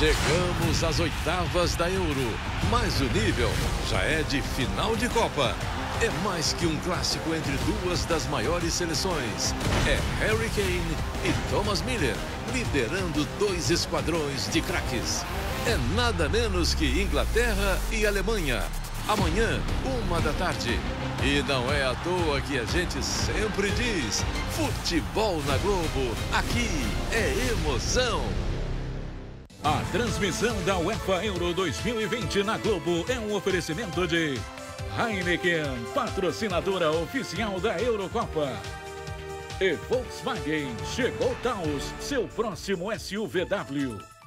Chegamos às oitavas da Euro, mas o nível já é de final de Copa. É mais que um clássico entre duas das maiores seleções. É Harry Kane e Thomas Miller liderando dois esquadrões de craques. É nada menos que Inglaterra e Alemanha. Amanhã, uma da tarde. E não é à toa que a gente sempre diz: futebol na Globo, aqui é emoção. A transmissão da UEFA Euro 2020 na Globo é um oferecimento de Heineken, patrocinadora oficial da Eurocopa. E Volkswagen, chegou Taos, seu próximo SUVW.